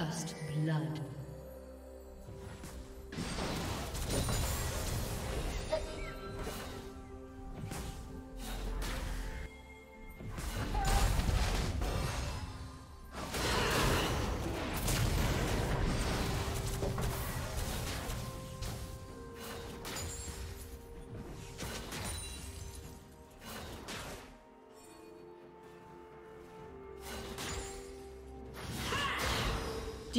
First blood.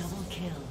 Double kill.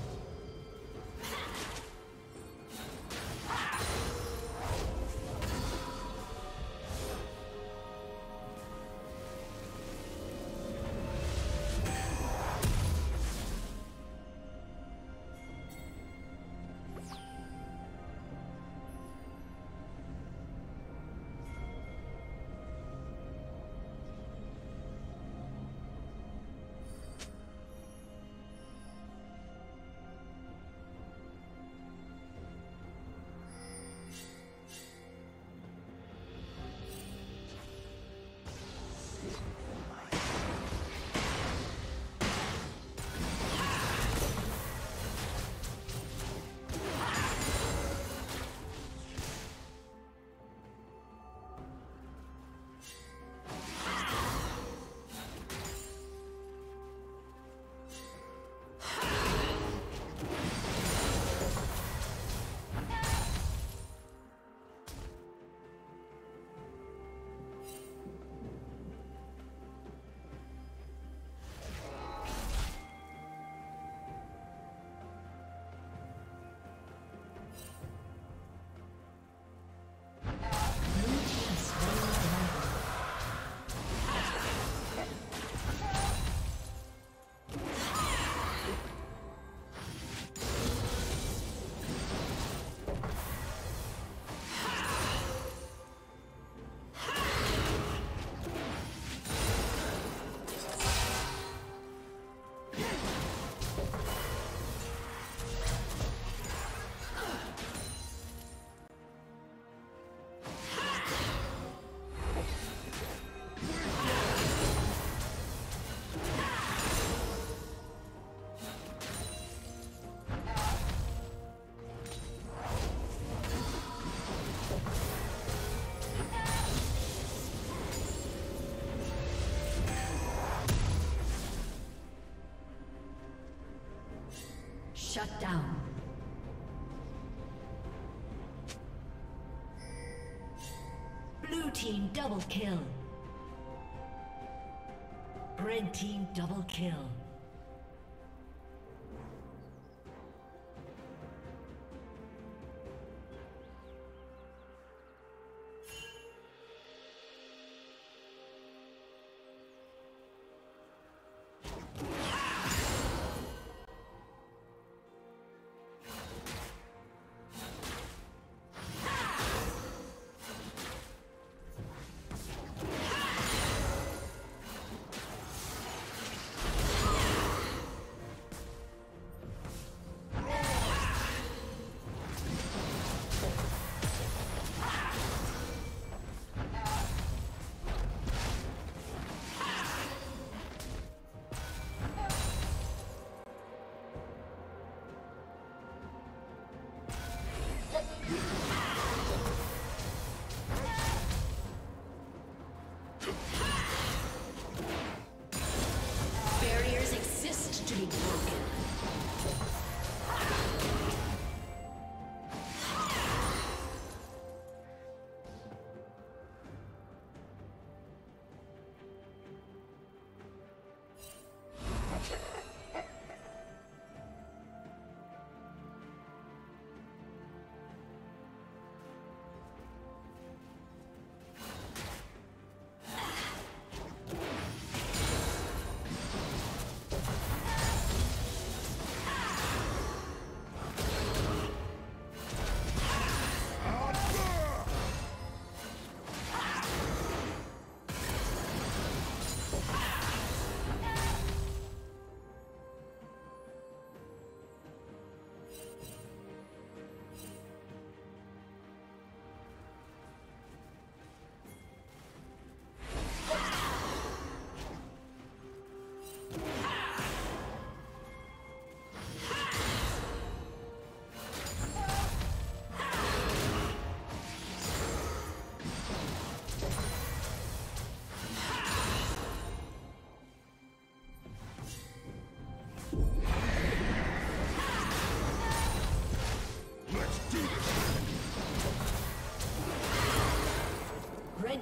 Shut down. Blue team double kill. Red team double kill.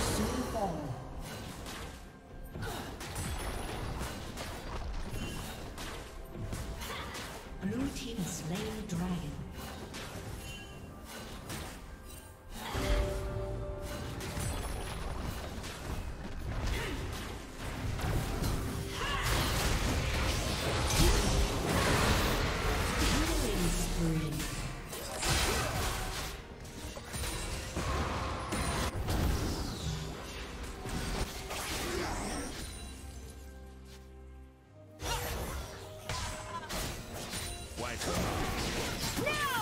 soon fall. Wait. No!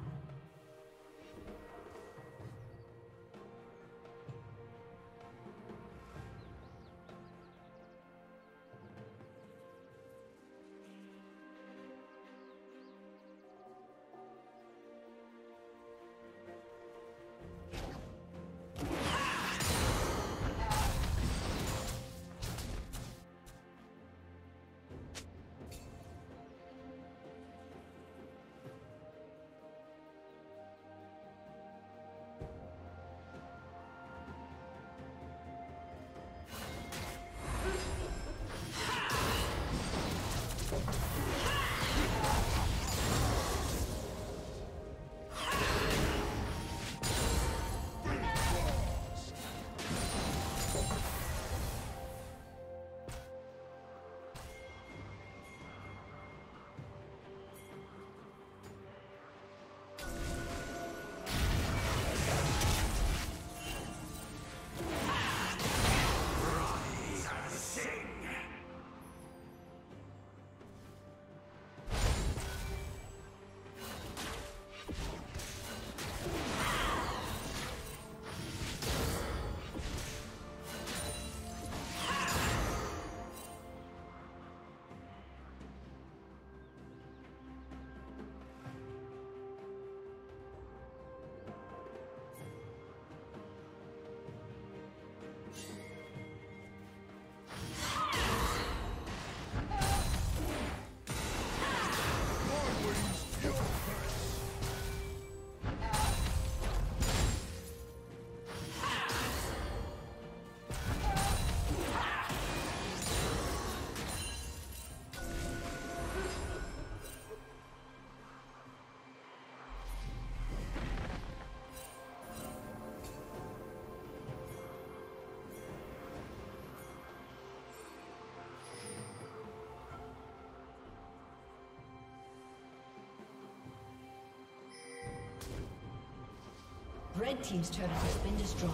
Red Team's turret has been destroyed.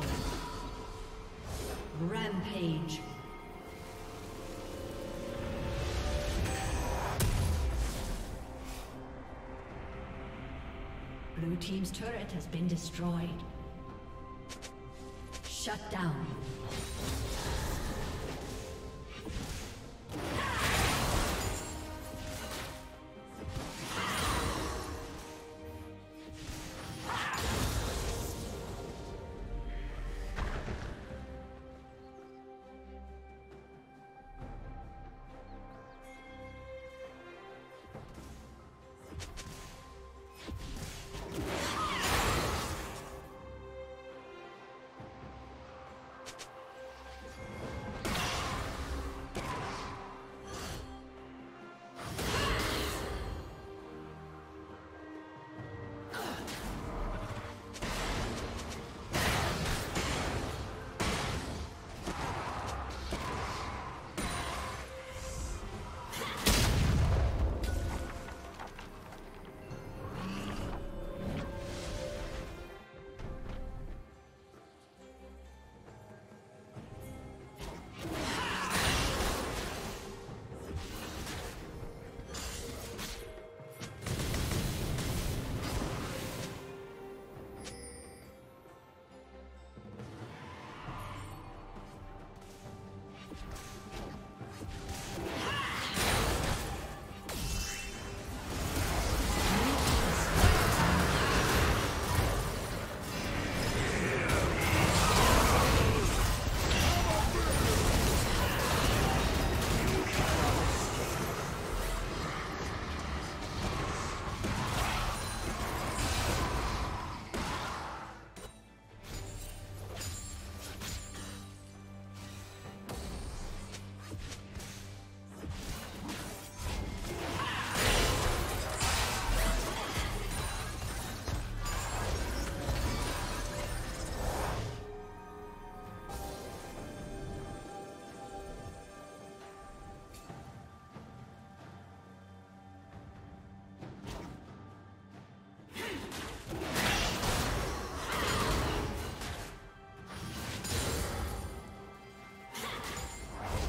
Rampage. Blue Team's turret has been destroyed. Shut down.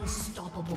Unstoppable.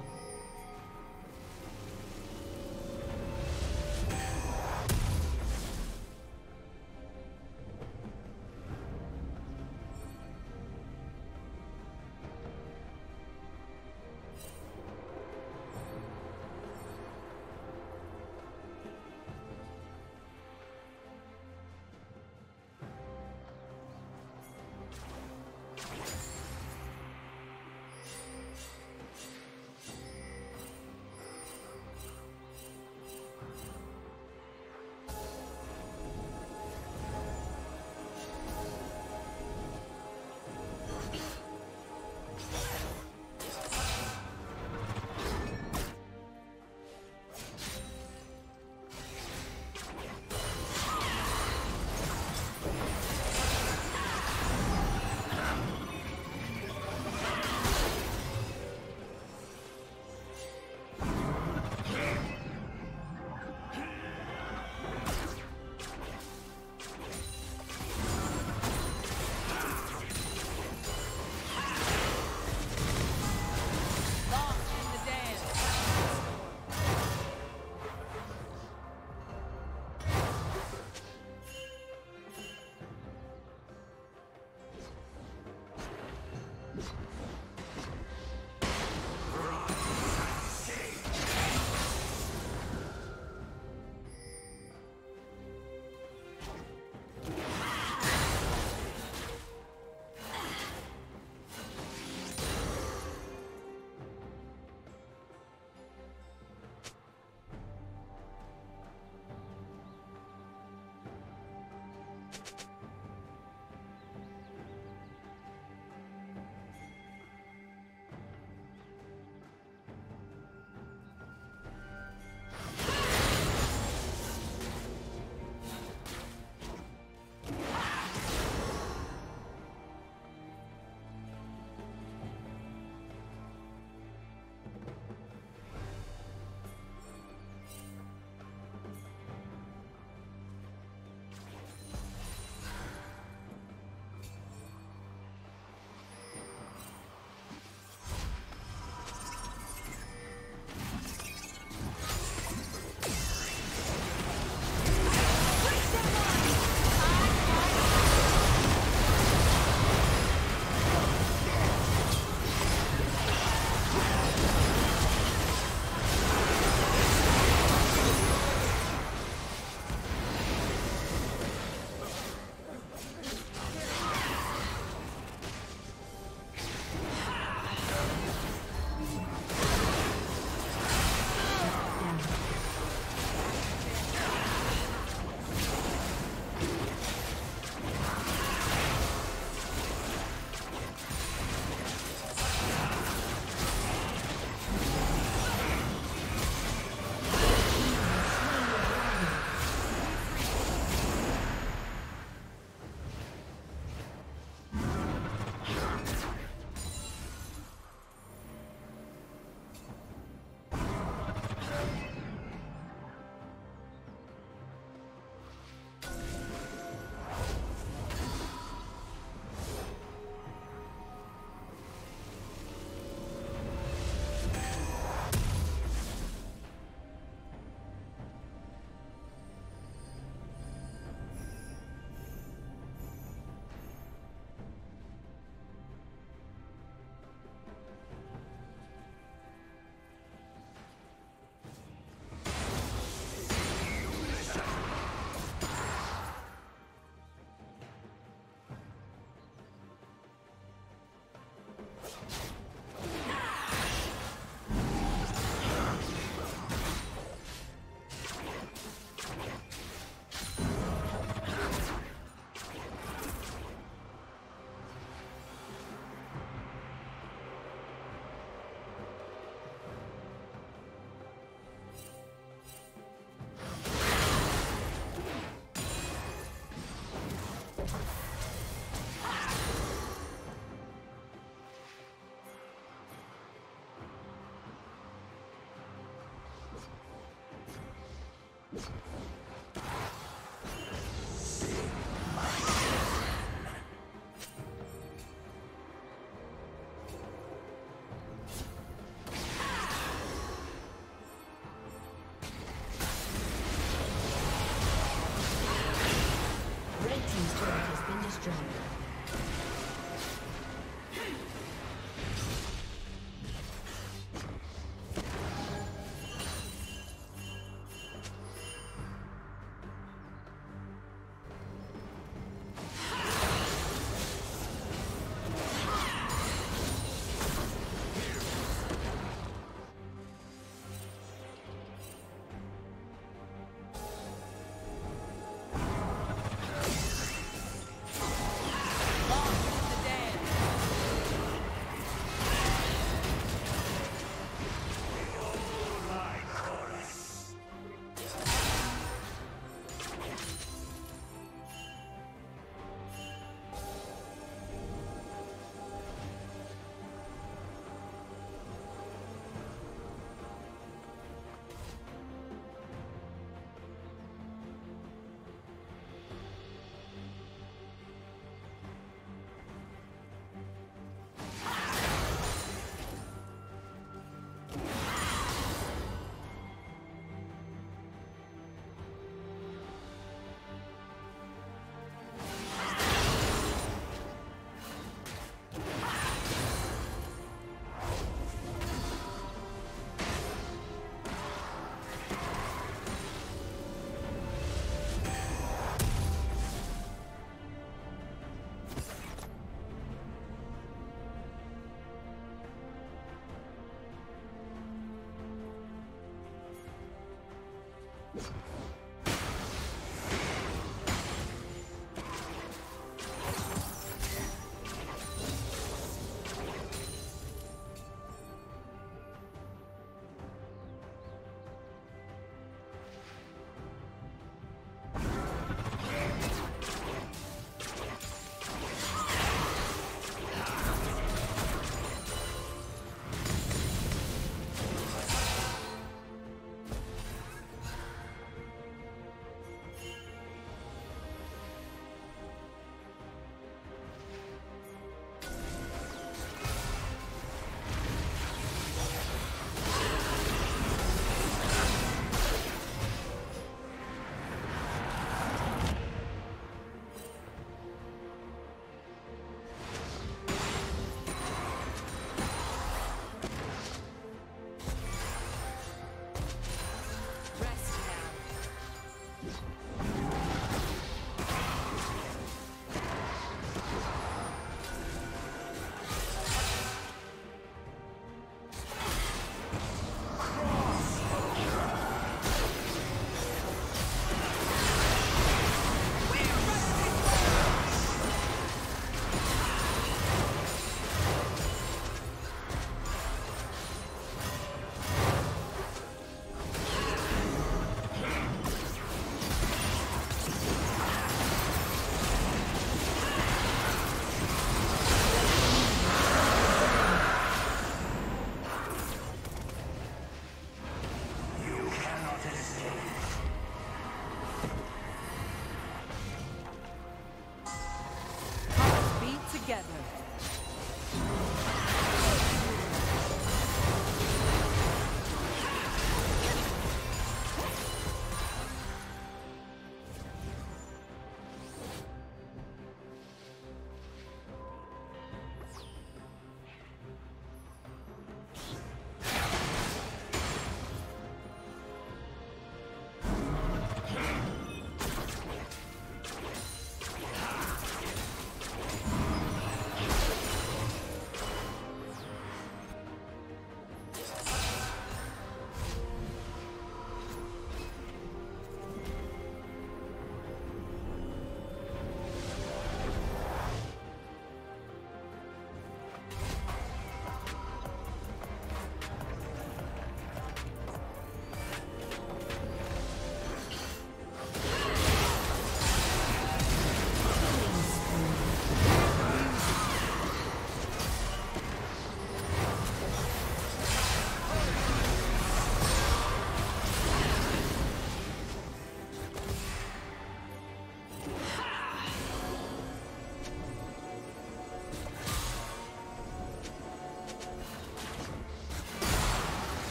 这样